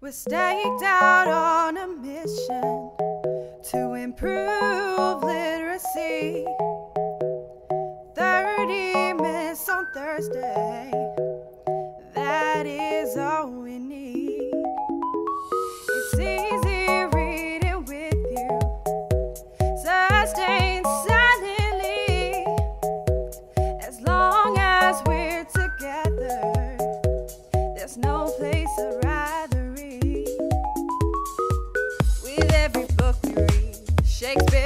We're staked out on a mission to improve literacy. 30 minutes on Thursday, that is all we need. It's easy reading with you, sustained silently. As long as we're together, there's no place around. Shakespeare.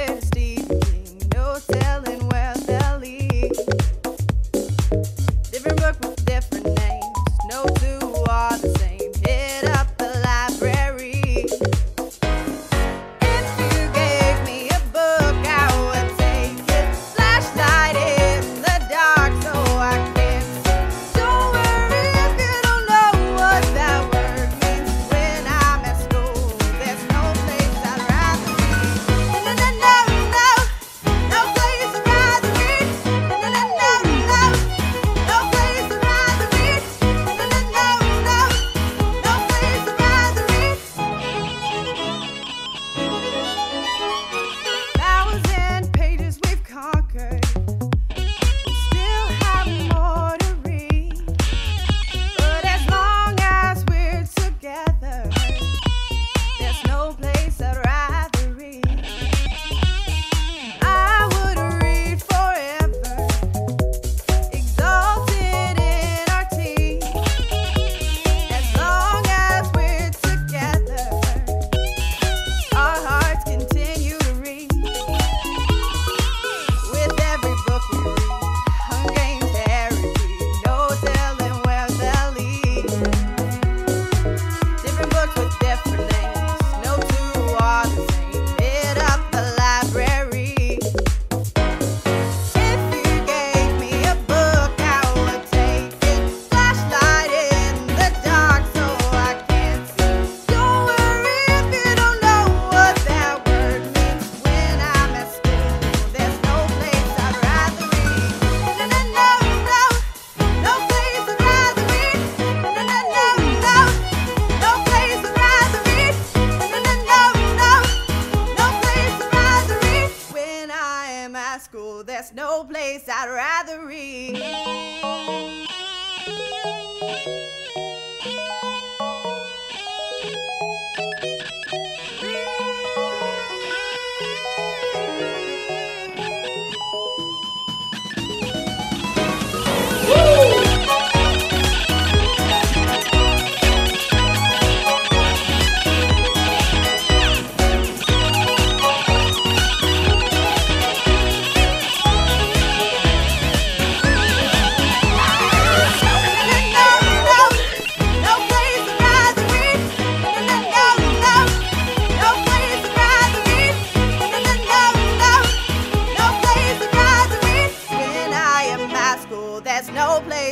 No place I'd rather be.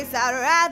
is out or.